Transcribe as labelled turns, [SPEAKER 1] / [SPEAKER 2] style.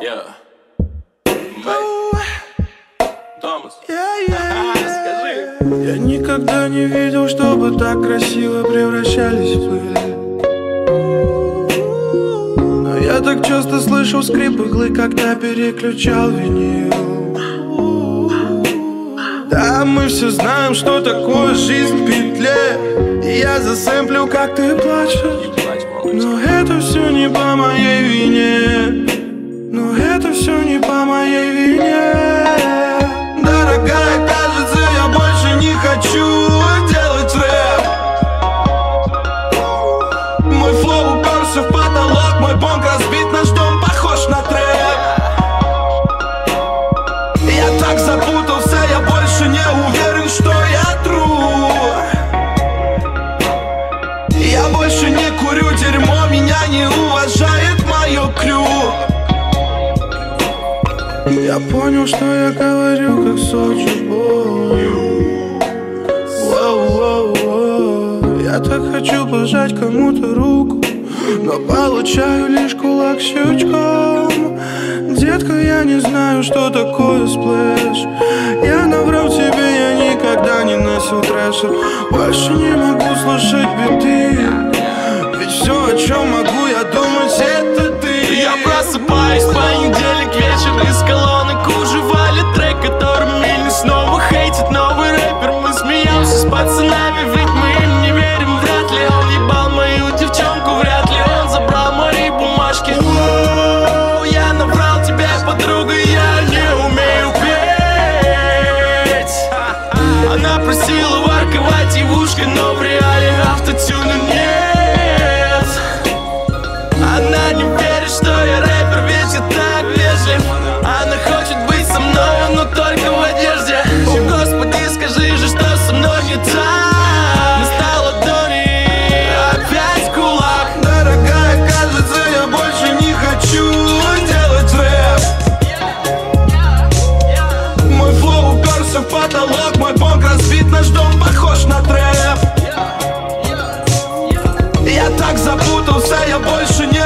[SPEAKER 1] Yeah. Томас. Скажи.
[SPEAKER 2] Я никогда не видел, чтобы так красиво превращались в пыль. Но я так часто слышал скрип иглы, когда переключал винил. Да, мы все знаем, что такое жизнь в петле. И я засэмплю, как ты плачешь. Но это все не по моей вине Но это все не по моей вине. Дорогая, кажется, я больше не хочу делать рэп. Мой флоу уперся в потолок, мой бонг разбит, наш дом похож на трэп. Я так запутался, я больше не уверен, что я тру. Я больше не курю дерьмо, меня не уважает мое crew Я понял, что я говорю, как Сочи Воу-воу-воу. Я так хочу пожать кому-то руку Но получаю лишь кулак щелчком. Детка, я не знаю, что такое splash. Я наврал тебе, я никогда не носил Thrasher Больше не могу слушать биты. Ведь все, о чем могу я думать, Просила
[SPEAKER 1] ворковать и в ушко, но в реале автотюн Ведь наш дом похож на трэп Я так запутался, я больше не